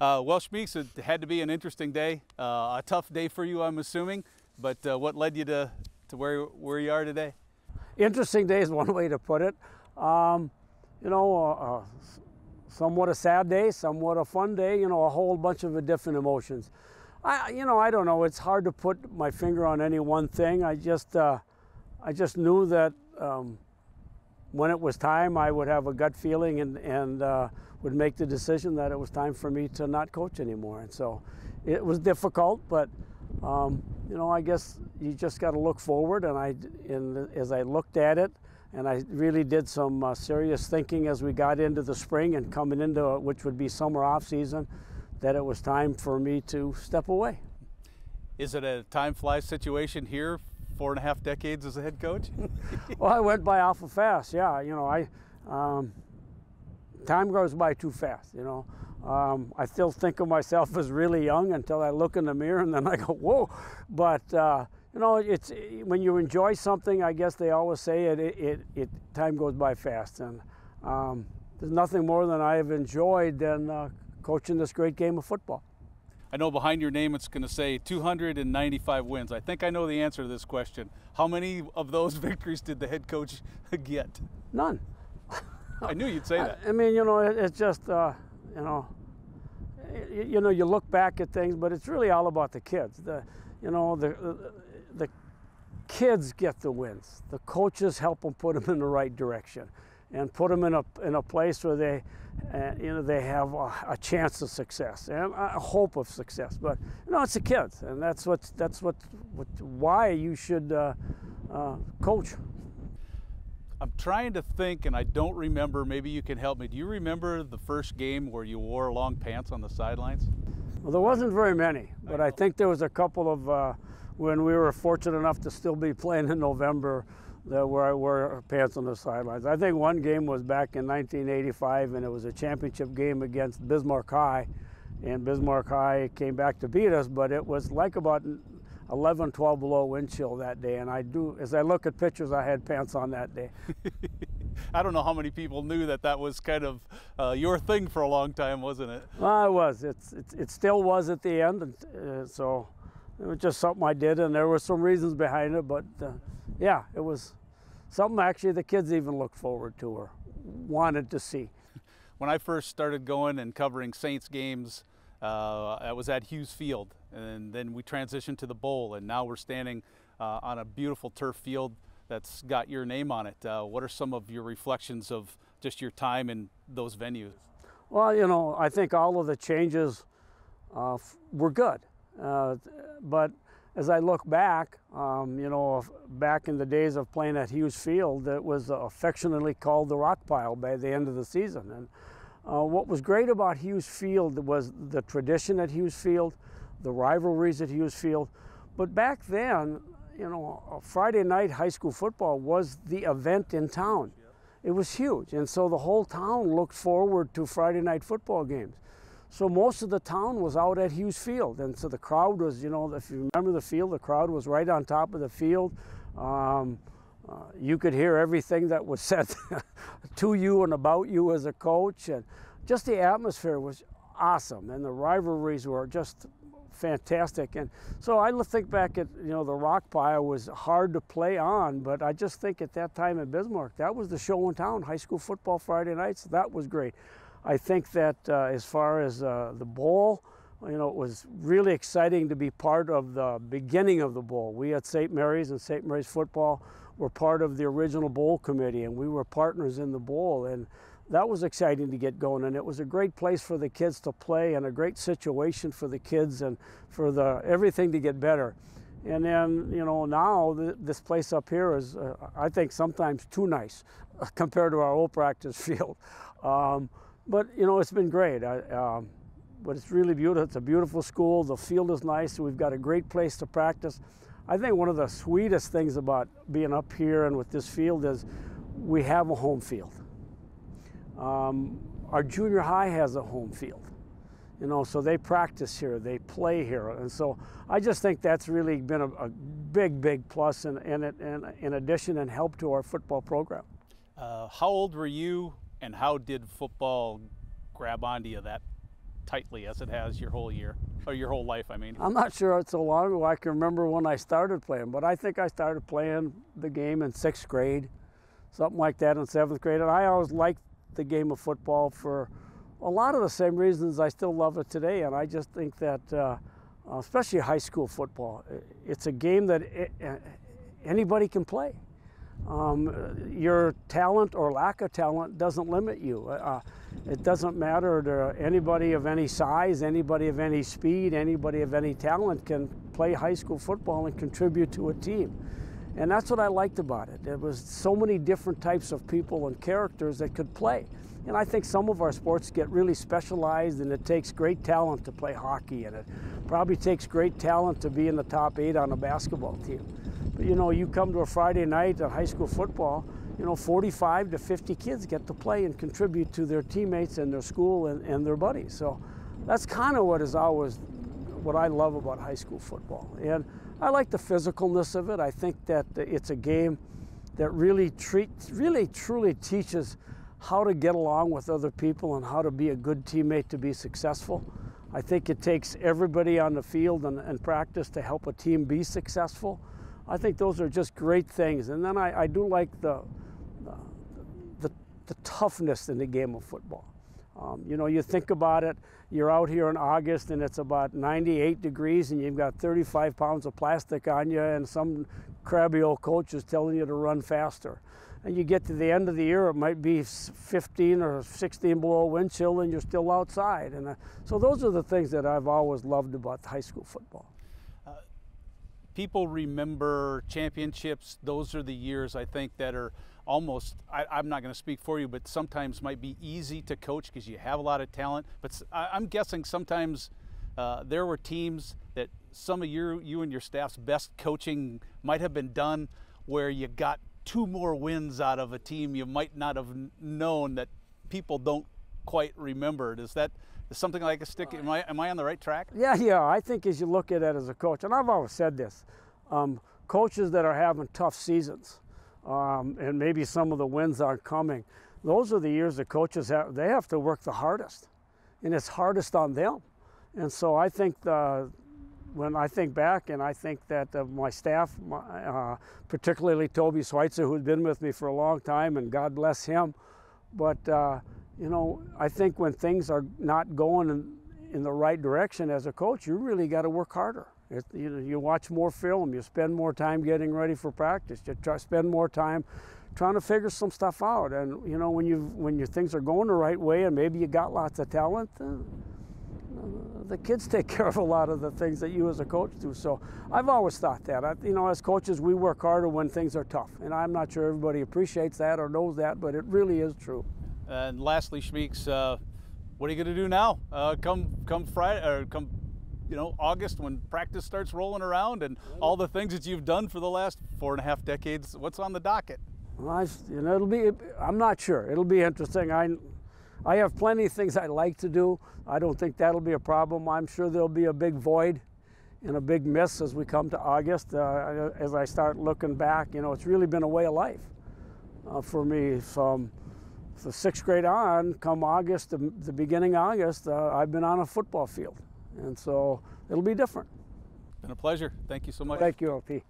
Uh, well, Schmeeks, it had to be an interesting day, uh, a tough day for you, I'm assuming. But uh, what led you to, to where, where you are today? Interesting day is one way to put it. Um, you know, uh, uh, somewhat a sad day, somewhat a fun day. You know, a whole bunch of different emotions. I, you know, I don't know. It's hard to put my finger on any one thing. I just, uh, I just knew that um, when it was time, I would have a gut feeling and, and uh, would make the decision that it was time for me to not coach anymore. And so it was difficult, but um, you know, I guess you just got to look forward. And I, and as I looked at it, and I really did some uh, serious thinking as we got into the spring and coming into which would be summer off season, that it was time for me to step away. Is it a time flies situation here four and a half decades as a head coach? well, I went by awful fast. Yeah, you know, I um, time goes by too fast. You know, um, I still think of myself as really young until I look in the mirror and then I go, whoa. But uh, you know, it's when you enjoy something. I guess they always say it. It, it, it time goes by fast, and um, there's nothing more than I have enjoyed than uh, coaching this great game of football. I know behind your name it's going to say 295 wins. I think I know the answer to this question. How many of those victories did the head coach get? None. I knew you'd say that. I, I mean, you know, it, it's just, uh, you know, you, you, know, you look back at things, but it's really all about the kids. The, you know, the, the, the kids get the wins. The coaches help them put them in the right direction and put them in a, in a place where they, uh, you know, they have a, a, chance of success and a hope of success. But you know, it's the kids, and that's what that's what, what why you should uh, uh, coach. I'm trying to think, and I don't remember. Maybe you can help me. Do you remember the first game where you wore long pants on the sidelines? Well, there wasn't very many, but I, I think there was a couple of uh, when we were fortunate enough to still be playing in November that where I wore pants on the sidelines. I think one game was back in 1985, and it was a championship game against Bismarck High, and Bismarck High came back to beat us, but it was like about 11, 12 below wind chill that day, and I do, as I look at pictures, I had pants on that day. I don't know how many people knew that that was kind of uh, your thing for a long time, wasn't it? Well, it was. It's, it, it still was at the end, and uh, so it was just something I did, and there were some reasons behind it, but uh, yeah, it was something actually the kids even looked forward to or wanted to see. When I first started going and covering Saints games, uh, I was at Hughes Field, and then we transitioned to the bowl, and now we're standing uh, on a beautiful turf field that's got your name on it. Uh, what are some of your reflections of just your time in those venues? Well, you know, I think all of the changes uh, were good. Uh, but as I look back, um, you know, back in the days of playing at Hughes Field, it was affectionately called the Rock Pile by the end of the season. And uh, what was great about Hughes Field was the tradition at Hughes Field, the rivalries at Hughes Field. But back then, you know, Friday night high school football was the event in town. It was huge. And so the whole town looked forward to Friday night football games. So most of the town was out at Hughes Field, and so the crowd was, you know, if you remember the field, the crowd was right on top of the field. Um, uh, you could hear everything that was said to you and about you as a coach, and just the atmosphere was awesome, and the rivalries were just fantastic. And so I think back at, you know, the rock pile was hard to play on, but I just think at that time in Bismarck, that was the show in town, high school football Friday nights. That was great. I think that uh, as far as uh, the bowl, you know, it was really exciting to be part of the beginning of the bowl. We at St. Mary's and St. Mary's football were part of the original bowl committee, and we were partners in the bowl. And that was exciting to get going, and it was a great place for the kids to play, and a great situation for the kids, and for the everything to get better. And then, you know, now th this place up here is, uh, I think, sometimes too nice compared to our old practice field. Um, but you know, it's been great. I, um, but it's really beautiful. It's a beautiful school. The field is nice. We've got a great place to practice. I think one of the sweetest things about being up here and with this field is we have a home field. Um, our junior high has a home field. You know, so they practice here, they play here. And so I just think that's really been a, a big, big plus in, in, in, in addition and help to our football program. Uh, how old were you and how did football grab onto you that tightly as it has your whole year or your whole life. I mean, I'm not sure it's so long ago. I can remember when I started playing, but I think I started playing the game in sixth grade, something like that in seventh grade. And I always liked the game of football for a lot of the same reasons I still love it today. And I just think that, uh, especially high school football, it's a game that anybody can play. Um, your talent or lack of talent doesn't limit you. Uh, it doesn't matter to anybody of any size, anybody of any speed, anybody of any talent can play high school football and contribute to a team. And that's what I liked about it. There was so many different types of people and characters that could play. And I think some of our sports get really specialized and it takes great talent to play hockey and it probably takes great talent to be in the top eight on a basketball team. You know, you come to a Friday night at high school football, you know, 45 to 50 kids get to play and contribute to their teammates and their school and, and their buddies. So that's kind of what is always what I love about high school football. And I like the physicalness of it. I think that it's a game that really treats, really truly teaches how to get along with other people and how to be a good teammate to be successful. I think it takes everybody on the field and, and practice to help a team be successful. I think those are just great things. And then I, I do like the, the, the toughness in the game of football. Um, you know, you think about it, you're out here in August and it's about 98 degrees and you've got 35 pounds of plastic on you and some crabby old coach is telling you to run faster. And you get to the end of the year, it might be 15 or 16 below wind chill and you're still outside. And uh, so those are the things that I've always loved about high school football people remember championships. Those are the years I think that are almost, I, am not going to speak for you, but sometimes might be easy to coach because you have a lot of talent. But I, am guessing sometimes uh, there were teams that some of your, you and your staff's best coaching might have been done where you got two more wins out of a team you might not have known that people don't quite remember. Does that is something like a stick? Am I am I on the right track? Yeah, yeah. I think as you look at it as a coach, and I've always said this, um, coaches that are having tough seasons, um, and maybe some of the wins aren't coming. Those are the years that coaches have. They have to work the hardest, and it's hardest on them. And so I think the, when I think back, and I think that uh, my staff, my, uh, particularly Toby Schweitzer, who's been with me for a long time, and God bless him, but. Uh, you know, I think when things are not going in, in the right direction as a coach, you really got to work harder. It, you, you watch more film, you spend more time getting ready for practice, you try, spend more time trying to figure some stuff out. And you know, when you when your things are going the right way, and maybe you got lots of talent, uh, the kids take care of a lot of the things that you as a coach do. So I've always thought that. I, you know, as coaches, we work harder when things are tough, and I'm not sure everybody appreciates that or knows that, but it really is true. And lastly, Schmeeks, uh, what are you going to do now? Uh, come come Friday or come, you know, August when practice starts rolling around and all the things that you've done for the last four and a half decades. What's on the docket? Well, I, you know, it'll be. I'm not sure. It'll be interesting. I. I have plenty of things I like to do. I don't think that'll be a problem. I'm sure there'll be a big void and a big miss as we come to August. Uh, as I start looking back, you know, it's really been a way of life uh, for me from the sixth grade on, come August, the, the beginning of August, uh, I've been on a football field. And so it'll be different. Been a pleasure. Thank you so much. Thank you, LP.